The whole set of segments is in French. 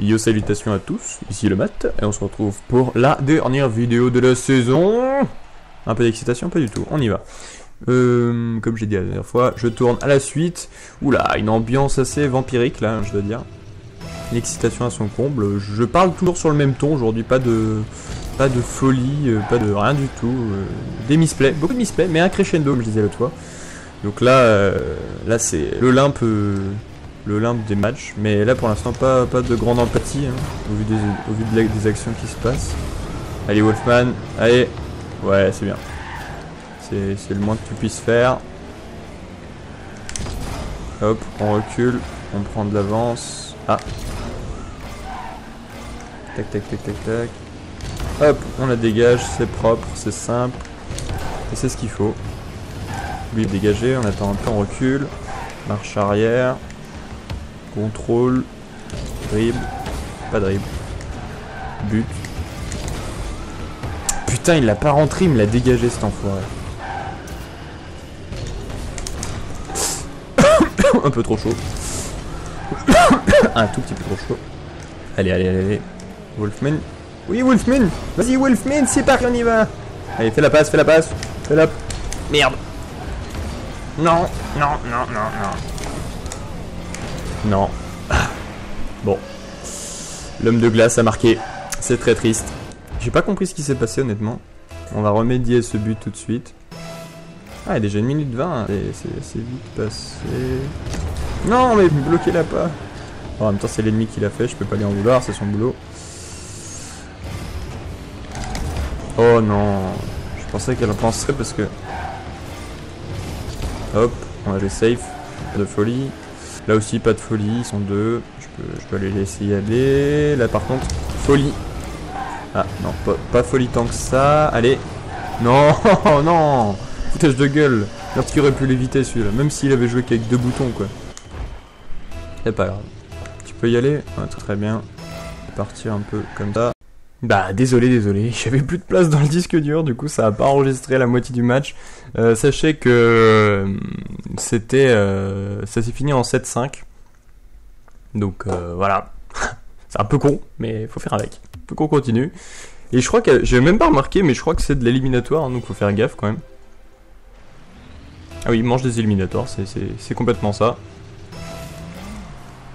Yo salutations à tous, ici le Mat, et on se retrouve pour la dernière vidéo de la saison. Un peu d'excitation, pas du tout, on y va. Euh, comme j'ai dit la dernière fois, je tourne à la suite. Oula, une ambiance assez vampirique là, je dois dire. L'excitation à son comble. Je parle toujours sur le même ton aujourd'hui, pas de, pas de folie, euh, pas de rien du tout. euh, des misplays, beaucoup de misplays, mais un crescendo, comme je disais l'autre fois. Donc là, là c'est l'Olympe, euh, l'Olympe des matchs. Mais là pour l'instant, pas, pas de grande empathie hein, au vu, des, au vu de la- des actions qui se passent. Allez Wolfman, allez. Ouais, c'est bien. C'est c'est le moins que tu puisses faire. Hop, on recule, on prend de l'avance. Ah. Tac, tac, tac, tac, tac. Hop, on la dégage, c'est propre, c'est simple. Et c'est ce qu'il faut. Lui dégagé, on attend un peu, on recule. Marche arrière. Contrôle. Dribble. Pas dribble. But. Putain, il l'a pas rentré, il me l'a dégagé cet enfoiré. un peu trop chaud. un tout petit peu trop chaud. Allez, allez, allez, allez. Wolfman. Oui, Wolfman Vas-y, Wolfman, c'est parti, on y va Allez, fais la passe, fais la passe. Fais la... Merde. Non, non, non, non, non. Non. Bon. L'homme de glace a marqué. C'est très triste. J'ai pas compris ce qui s'est passé, honnêtement. On va remédier à ce but tout de suite. Ah, il a déjà une minute 20. et C'est vite passé. Non, mais bloquez-la pas. En même temps, c'est l'ennemi qui l'a fait. Je peux pas lui en vouloir. C'est son boulot. Oh non. Je pensais qu'elle en penserait parce que. Hop, on va les safe. De folie. Là aussi, pas de folie. Ils sont deux. Je peux, je peux les laisser y aller. Là, par contre, folie. Ah, non, pas, folie tant que ça. Allez. Non, non. Foutage de gueule. Merde aurait pu l'éviter celui-là. Même s'il avait joué qu'avec deux boutons, quoi. C'est pas grave. Tu peux y aller très bien. Partir un peu comme ça. Bah désolé, désolé, j'avais plus de place dans le disque dur, du coup ça a pas enregistré la moitié du match. Euh, sachez que euh, c'était, euh, ça s'est fini en 7-5. Donc euh, voilà, c'est un peu con, mais faut faire avec. Faut qu'on continue. Et je crois que j'ai même pas remarqué, mais je crois que c'est de l'éliminatoire, donc faut faire gaffe quand même. Ah oui, mange des éliminatoires, c'est complètement ça.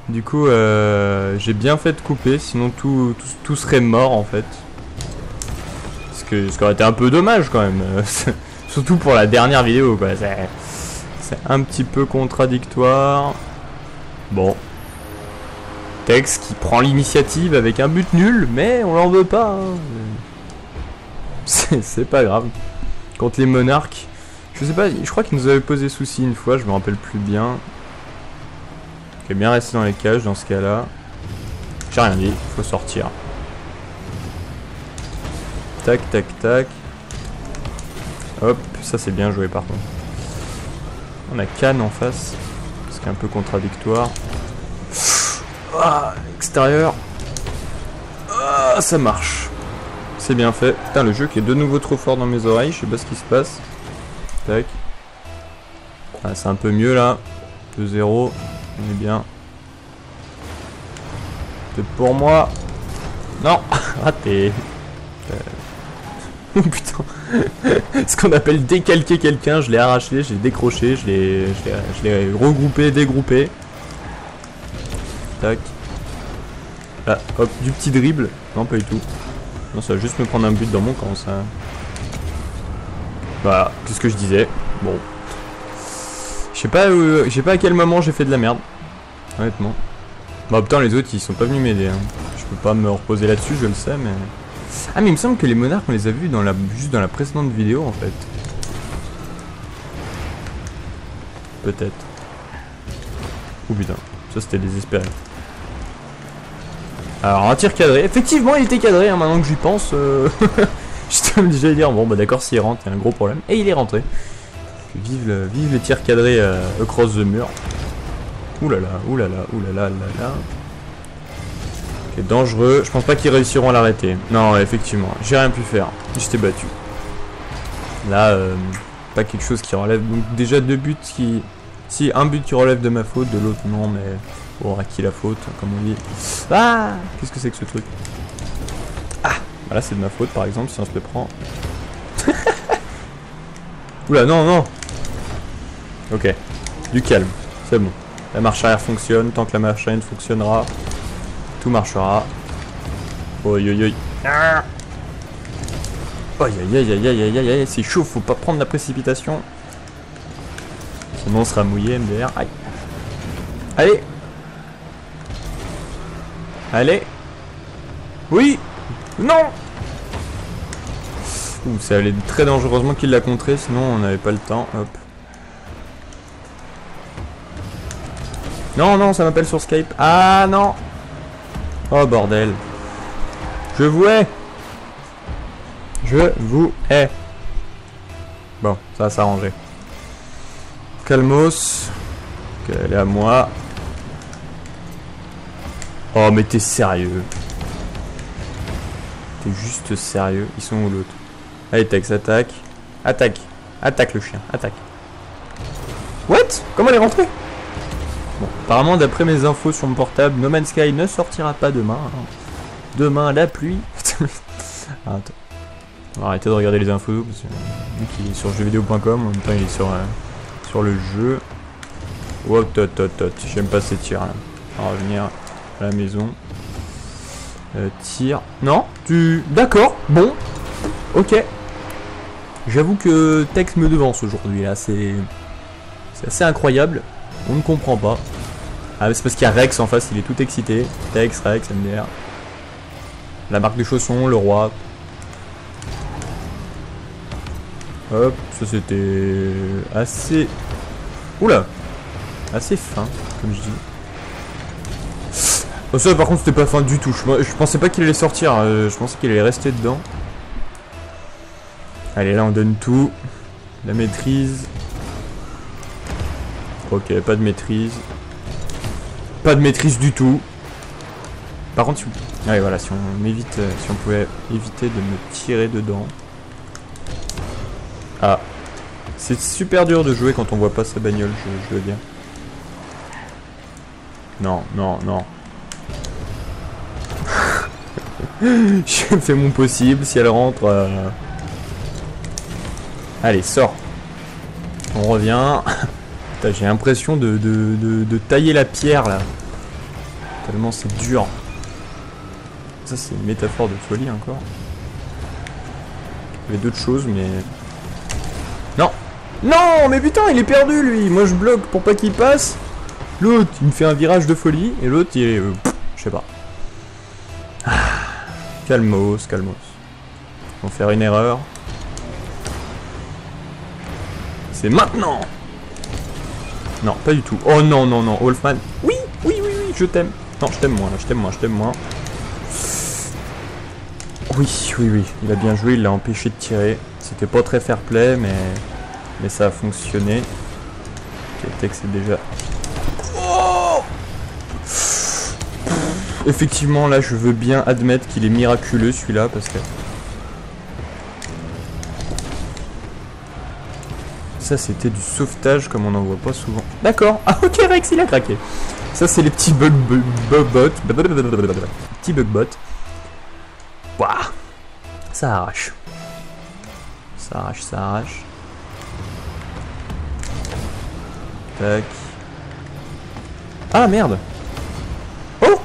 Du coup, euh, j'ai bien fait de couper, sinon tout, tout, tout serait mort en fait. Ce, que, qui aurait été un peu dommage quand même. Surtout pour la dernière vidéo quoi. C'est un petit peu contradictoire. Bon. Tex qui prend l'initiative avec un but nul, mais on l'en veut pas. hein. C'est pas grave. Contre les monarques, je sais pas, je crois qu'ils nous avaient posé souci une fois, je me rappelle plus bien. Bien resté dans les cages dans ce cas-là. J'ai rien dit, faut sortir. Tac, tac, tac. Hop, ça c'est bien joué par contre. On a Cannes en face, ce qui est un peu contradictoire. Ah, extérieur. Ah, ça marche. C'est bien fait. Putain, le jeu qui est de nouveau trop fort dans mes oreilles, je sais pas ce qui se passe. Tac. Ah, c'est un peu mieux là. 2-0. On est bien. Pour moi. Non, raté. Euh. Putain. Ce qu'on appelle décalquer quelqu'un, je l'ai arraché, je l'ai décroché, je l'ai regroupé, dégroupé. Tac. Là, hop, du petit dribble. Non, pas du tout. Non, ça va juste me prendre un but dans mon camp, ça. Voilà, c'est ce que je disais? Bon. Je sais pas, euh, je sais pas à quel moment j'ai fait de la merde. Honnêtement. Bah putain, les autres ils sont pas venus m'aider. hein. Je peux pas me reposer là-dessus, je le sais, mais. Ah, mais il me semble que les monarques on les a vus dans la, juste dans la précédente vidéo en fait. Peut-être. Oh putain, ça c'était désespéré. Alors un tir cadré, effectivement il était cadré hein, maintenant que j'y pense. Euh... J'étais obligé de dire bon bah d'accord s'il rentre il y a un gros problème. Et il est rentré. Vive, le, vive les tirs cadrés euh, across the mur. Oulala, oulala, oulala, oulala. Ok, dangereux. Je pense pas qu'ils réussiront à l'arrêter. Non, effectivement, j'ai rien pu faire. J'étais battu. Là, euh, pas quelque chose qui relève. Donc déjà deux buts qui. Si un but qui relève de ma faute, de l'autre non, mais Pour à qui la faute, comme on dit. Ah Qu'est-ce que c'est que ce truc? Ah Voilà, c'est de ma faute, par exemple, si on se le prend. Oula, non, non Ok. Du calme. C'est bon. La marche arrière fonctionne. Tant que la marche arrière fonctionnera, tout marchera. Oi, oi, oi. Ah Aïe aïe aïe aïe aïe aïe aïe c'est chaud, faut pas prendre la précipitation. Sinon on sera mouillé MDR. Aïe. Allez Allez Oui Non Ouh, ça allait très dangereusement qu'il l'a contré, sinon on n'avait pas le temps. Hop. Non, non, ça m'appelle sur Skype. Ah non Oh bordel. Je vous hais Je vous hais. Bon, ça va s'arranger. Calmos. Elle est à moi. Oh, mais t'es sérieux. T'es juste sérieux. Ils sont où l'autre? Allez, Tex, attaque. Attaque. Attaque le chien. Attaque. What? Comment elle est rentrée? Bon, apparemment, d'après mes infos sur mon portable, No Man's Sky ne sortira pas demain. hein. Demain, la pluie. Ah, attends. On va arrêter de regarder les infos parce que lui qui est sur jeuxvideo.com, en même temps il est sur, euh, sur le jeu. Oh, tot, tot, tot. J'aime pas ces tirs là. On va revenir à la maison. Euh, tir. Non Tu. D'accord, bon. Ok. J'avoue que Tex me devance aujourd'hui là, c'est. C'est assez incroyable. On ne comprend pas. Ah, c'est parce qu'il y a Rex en face, il est tout excité. Tex, Rex, MDR. La marque des chaussons, le roi. Hop, ça c'était assez. Oula Assez fin, comme je dis. Oh, ça par contre c'était pas fin du tout. Je, je pensais pas qu'il allait sortir, euh, je pensais qu'il allait rester dedans. Allez, là on donne tout. La maîtrise. Ok, pas de maîtrise. Pas de maîtrise du tout. Par contre, si on... Ouais, voilà, si on évite, euh, si on pouvait éviter de me tirer dedans. Ah. C'est super dur de jouer quand on voit pas sa bagnole, je, je veux dire. Non, non, non. je fais mon possible, si elle rentre... euh, Allez, sors. On revient. J'ai l'impression de, tailler la pierre là. Tellement c'est dur. Ça c'est une métaphore de folie encore. Il y avait d'autres choses mais... Non Non mais putain il est perdu lui Moi je bloque pour pas qu'il passe. L'autre il me fait un virage de folie et l'autre il est... euh, je sais pas. Ah, calmos, calmos. Ils vont faire une erreur. C'est maintenant Non, pas du tout. Oh non, non, non, Wolfman. Oui, oui, oui, oui, je t'aime. Non, je t'aime moins, je t'aime moins, je t'aime moins. Oui, oui, oui, il a bien joué, il l'a empêché de tirer. C'était pas très fair play, mais, mais ça a fonctionné. Ok, Tex est déjà... Oh Effectivement, là, je veux bien admettre qu'il est miraculeux, celui-là, parce que... Ça, c'était du sauvetage comme on n'en voit pas souvent. D'accord. Ah, ok, Rex, il a craqué. Ça, c'est les petits bug bots. Petits bug bots. Waouh. Ça arrache. Ça arrache, ça arrache. Tac. Ah, merde. Oh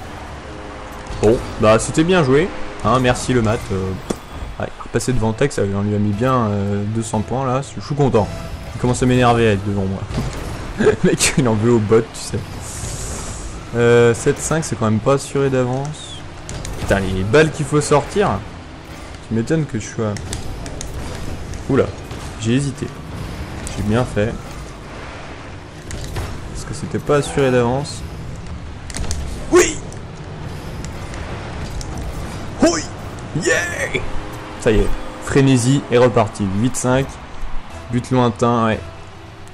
Bon, bah, c'était bien joué. Hein, merci le mat. Euh, repasser devant Tex, on lui a mis bien euh, 200 points là. Je suis content. Commence à m'énerver à être devant moi. le mec, il en veut au bot, tu sais. Euh, 7-5, c'est quand même pas assuré d'avance. Putain, les balles qu'il faut sortir. Tu m'étonnes que je sois. Oula, j'ai hésité. J'ai bien fait. Parce que c'était pas assuré d'avance. Oui Oui Yeah Ça y est, frénésie est reparti. 8-5. But lointain, ouais.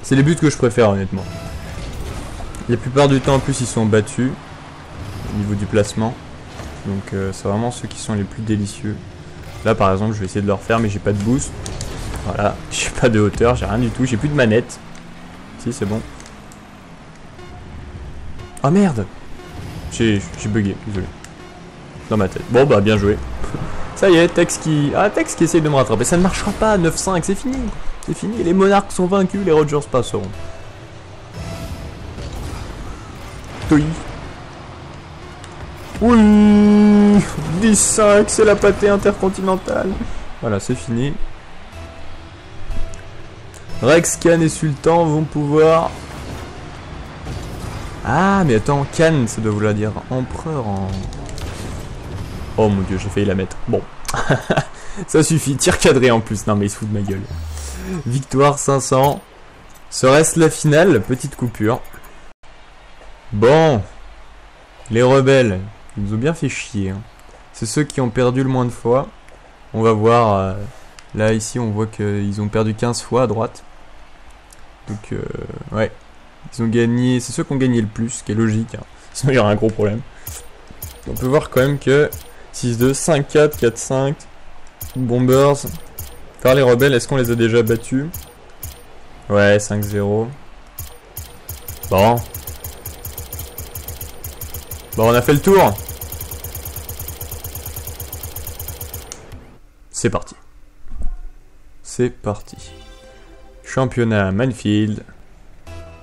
C'est les buts que je préfère honnêtement. La plupart du temps en plus ils sont battus au niveau du placement. Donc euh, c'est vraiment ceux qui sont les plus délicieux. Là par exemple je vais essayer de le refaire mais j'ai pas de boost. Voilà, j'ai pas de hauteur, j'ai rien du tout, j'ai plus de manette. Si c'est bon. Oh merde j'ai bugué, désolé. Dans ma tête. Bon bah bien joué. Ça y est, Tex qui... Ah, Tex qui essaye de me rattraper. Ça ne marchera pas, 9-5, c'est fini. C'est fini, les monarques sont vaincus, les Rogers passeront. Oui. Oui 10-5, c'est la pâtée intercontinentale. Voilà, c'est fini. Rex, Khan et Sultan vont pouvoir... Ah, mais attends, Khan, ça doit vouloir dire empereur en... Oh mon dieu, j'ai failli la mettre. Bon. ça suffit, tir cadré en plus. Non mais il se fout de ma gueule. Victoire 500. Serait-ce la finale Petite coupure. Bon. Les rebelles, ils nous ont bien fait chier. Hein. C'est ceux qui ont perdu le moins de fois. On va voir. Euh, là, ici, on voit qu'ils ont perdu 15 fois à droite. Donc, euh, ouais. Ils ont gagné. C'est ceux qui ont gagné le plus, ce qui est logique. Hein. Sinon, il y aura un gros problème. On peut voir quand même que 6-2, 5-4, 4-5. Bombers. Faire les rebelles, est-ce qu'on les a déjà battus? Ouais, 5-0. Bon. Bon, on a fait le tour. C'est parti. C'est parti. Championnat Manfield.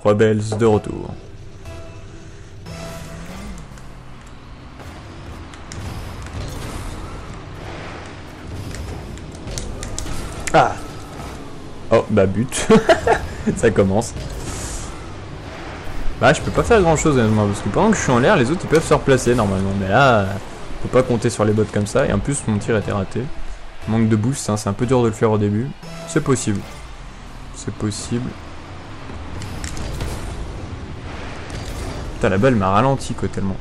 Rebels de retour. Oh, bah but. Ça commence. Bah, je peux pas faire grand chose honnêtement, parce que pendant que je suis en l'air, les autres ils peuvent se replacer normalement. Mais là, faut pas compter sur les bots comme ça. Et en plus, mon tir était raté. Manque de boost, hein, c'est un peu dur de le faire au début. C'est possible. C'est possible. Putain, la balle m'a ralenti quoi tellement.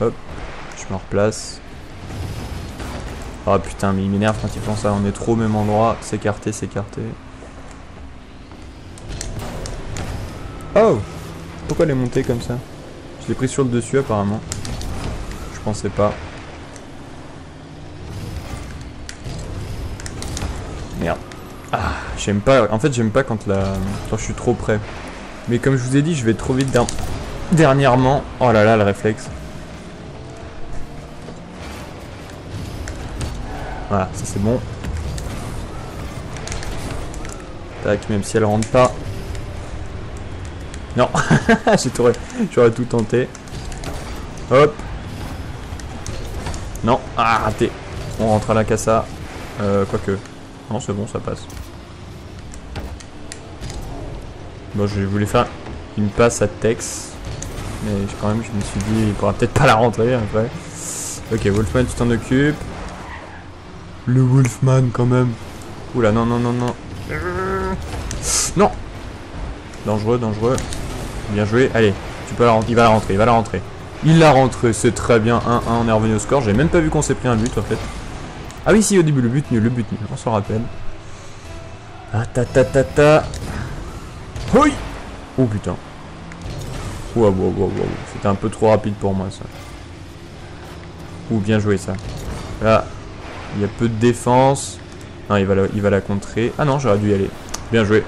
Hop, je me replace. Oh putain, mais il m'énerve quand ils font ça. On est trop au même endroit. S'écarter, s'écarter. Oh Pourquoi elle est montée comme ça? Je l'ai pris sur le dessus apparemment. Je pensais pas. Merde. Ah, j'aime pas. En fait, j'aime pas quand la quand je suis trop près. Mais comme je vous ai dit, je vais trop vite dernièrement. Oh là là, le réflexe. Voilà, ça c'est bon. Tac, même si elle rentre pas. Non, j'aurais tout tenté. Hop. Non, ah, raté. On rentre à la cassa. Euh, quoique. Non, c'est bon, ça passe. Bon, je voulais faire une passe à Tex. Mais quand même, je me suis dit, il pourra peut-être pas la rentrer après. Ok, Wolfman, tu t'en occupes. Le Wolfman quand même. Oula, non, non, non, non. Non Dangereux, dangereux. Bien joué. Allez, tu peux la rentrer. Il va la rentrer, il va la rentrer. Il l'a rentré, c'est très bien. 1-1, on est revenu au score. J'ai même pas vu qu'on s'est pris un but en fait. Ah oui, si, au début, le but nul, le but nul, on s'en rappelle. Ah ta ta ta ta. Oui Oh putain. Wow, wow, wow, wow. C'était un peu trop rapide pour moi ça. Ouh, bien joué ça. Là, il y a peu de défense. Non, il va la, il va la contrer. Ah non, j'aurais dû y aller. Bien joué.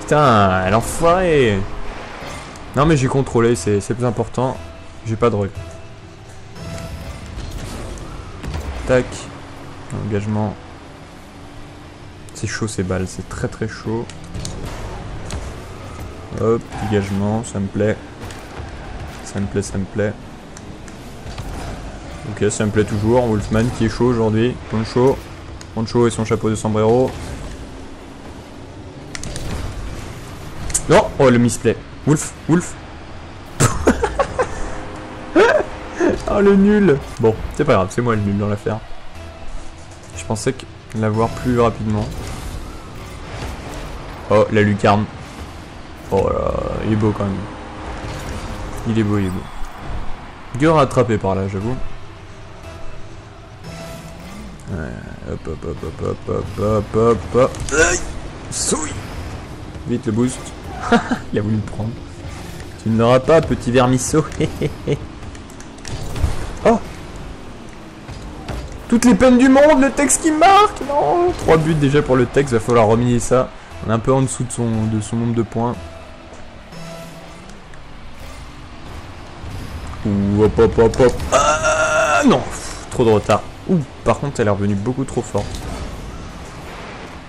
Putain, l'enfoiré Non mais j'ai contrôlé, c'est plus important. J'ai pas de rue. Tac. Engagement. C'est chaud ces balles, c'est très très chaud. Hop, dégagement, ça me plaît. Ça me plaît, ça me plaît. Ok, ça me plaît toujours. Wolfman qui est chaud aujourd'hui. Poncho. Poncho et son chapeau de sombrero. Non Oh, le misplay. Wolf, Wolf. oh, le nul. Bon, c'est pas grave, c'est moi le nul dans l'affaire. Je pensais que l'avoir plus rapidement. Oh, la lucarne. Oh là, il est beau quand même. Il est beau, il est beau. À attraper par là, j'avoue. Hop, hop, hop, hop, hop, hop, hop, hop, hop. Vite le boost. Il a voulu me prendre. Tu ne l'auras pas, petit vermisseau. oh Toutes les peines du monde, le texte qui marque Non 3 buts déjà pour le texte, va falloir reminer ça. On est un peu en dessous de son, de son nombre de points. Ouh, hop, hop, hop, hop. Ah, non, trop de retard. Ouh, par contre, elle est revenue beaucoup trop forte.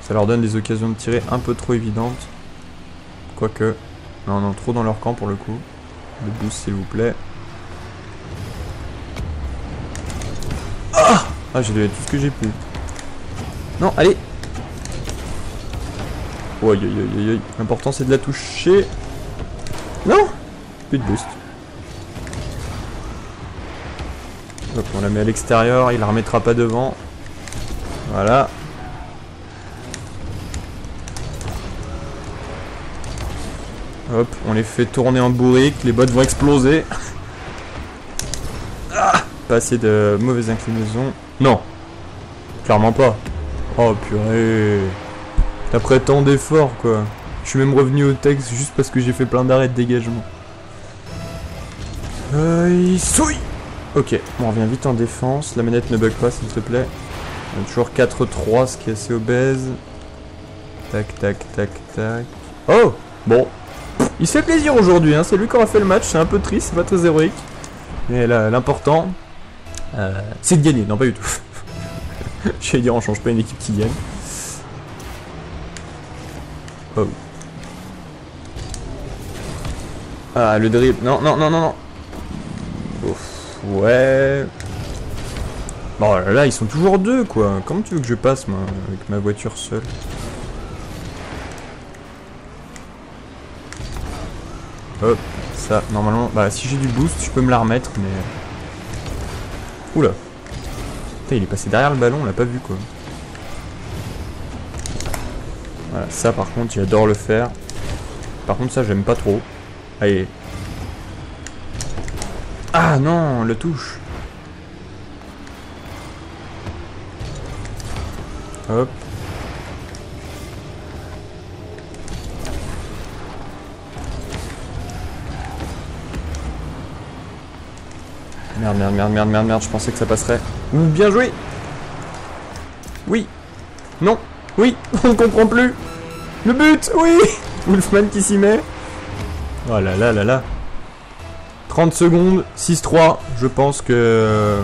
Ça leur donne des occasions de tirer un peu trop évidentes. Quoique. Non, non, trop dans leur camp pour le coup. Le boost, s'il vous plaît. Ah Ah, j'ai donné tout ce que j'ai pu. Non, allez aïe. L'important, c'est de la toucher. Non Plus de boost. On la met à l'extérieur, il la remettra pas devant. Voilà. Hop, on les fait tourner en bourrique, les bottes vont exploser. Ah pas assez de mauvaises inclinaisons. Non. Clairement pas. Oh purée. Après tant d'efforts quoi. Je suis même revenu au texte juste parce que j'ai fait plein d'arrêts de dégagement. Euh, souille Ok, on revient vite en défense. La manette ne bug pas s'il te plaît. On a toujours 4-3, ce qui est assez obèse. Tac, tac, tac, tac. Oh Bon. Il se fait plaisir aujourd'hui, hein. c'est lui qui aura fait le match, c'est un peu triste, c'est pas très héroïque. Mais l'important, euh, c'est de gagner. Non, pas du tout. J'allais dire, on change pas une équipe qui gagne. Oh. Ah, le dribble. Non, non, non, non, non. Ouais. Bon, là, là, ils sont toujours deux, quoi. Comment tu veux que je passe, moi, avec ma voiture seule Hop, ça, normalement... Bah, si j'ai du boost, je peux me la remettre, mais... Oula. Putain, il est passé derrière le ballon, on l'a pas vu, quoi. Voilà, ça, par contre, j'adore le faire. Par contre, ça, j'aime pas trop. Allez. Ah, non, le touche. Hop. Merde, merde, merde, merde, merde, merde, je pensais que ça passerait. Ouh, bien joué Oui Non Oui On ne comprend plus Le but Oui Wolfman qui s'y met. Oh là là là là 30 secondes, 6-3, je pense que...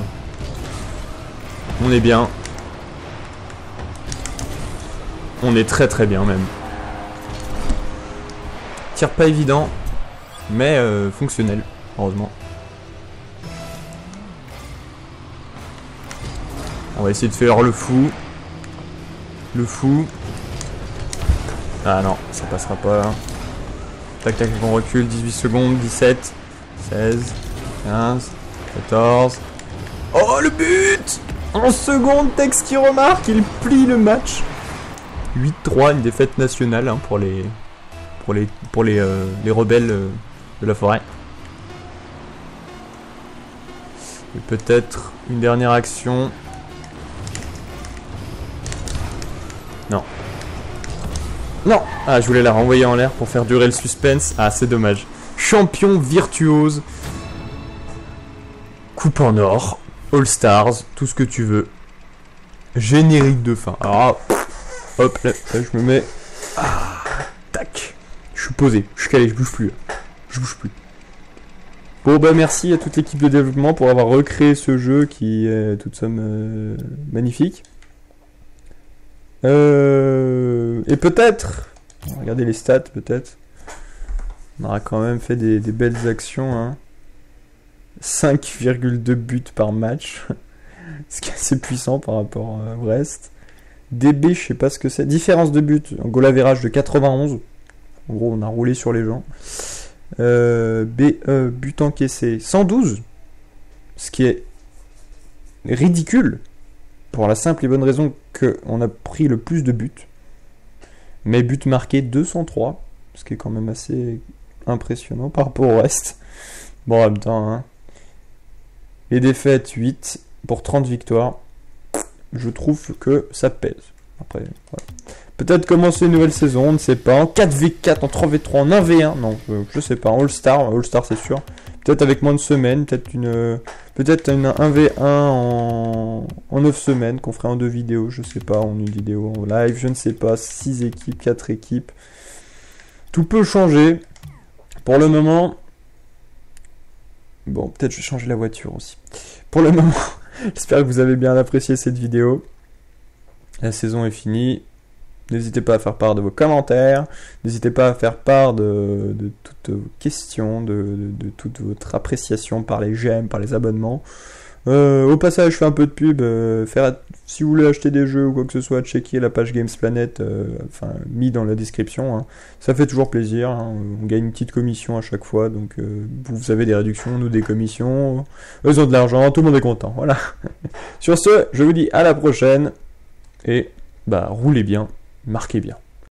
On est bien. On est très très bien même. Tire pas évident, mais euh, fonctionnel, heureusement. On va essayer de faire le fou. Le fou. Ah non, ça passera pas. Tac tac, on recule. 18 secondes, 17, 16, 15, 14. Oh le but En seconde, Tex qui remarque, il plie le match. 8-3, une défaite nationale hein, pour les pour les pour les, euh, les rebelles euh, de la forêt. Et peut-être une dernière action. Non. Non Ah, je voulais la renvoyer en l'air pour faire durer le suspense. Ah, c'est dommage. Champion virtuose. Coupe en or. All Stars. Tout ce que tu veux. Générique de fin. Alors, hop, là, je me mets... Ah, tac. Je suis posé. Je suis calé, je bouge plus. Je bouge plus. Bon bah merci à toute l'équipe de développement pour avoir recréé ce jeu qui est toute somme euh, magnifique. Euh, et peut-être, regardez les stats peut-être, on aura quand même fait des, belles actions. Hein. 5,2 buts par match, ce qui est assez puissant par rapport à Brest. DB, je sais pas ce que c'est. Différence de but, average de 91. En gros, on a roulé sur les gens. Euh, B, e, but encaissé 112, ce qui est ridicule pour la simple et bonne raison qu'on a pris le plus de buts. Mais buts marqués 203, ce qui est quand même assez impressionnant par rapport au reste. Bon, en même temps, hein. les défaites 8 pour 30 victoires, je trouve que ça pèse. Après, Peut-être commencer une nouvelle saison, on ne sait pas. En 4v4, en 3v3, en 1v1, non, je sais pas. En All-Star, All-Star c'est sûr. Peut-être avec moins de semaines, peut-être une, peut-être une 1v1 en, en 9 semaines qu'on ferait en deux vidéos, je sais pas, en une vidéo en live, je ne sais pas, 6 équipes, 4 équipes. Tout peut changer. Pour le moment, Bon, peut-être je vais changer la voiture aussi. Pour le moment, j'espère que vous avez bien apprécié cette vidéo. La saison est finie. N'hésitez pas à faire part de vos commentaires. N'hésitez pas à faire part de, toutes vos questions, de, toute votre appréciation par les j'aime, par les abonnements. Euh, au passage, je fais un peu de pub. Euh, faire, si vous voulez acheter des jeux ou quoi que ce soit, checker la page Games Planet, euh, enfin mis dans la description. Hein. Ça fait toujours plaisir. Hein. On gagne une petite commission à chaque fois, donc vous avez des réductions, nous des commissions. Eux ont de l'argent, tout le monde est content. Voilà. Sur ce, je vous dis à la prochaine et bah roulez bien, marquez bien.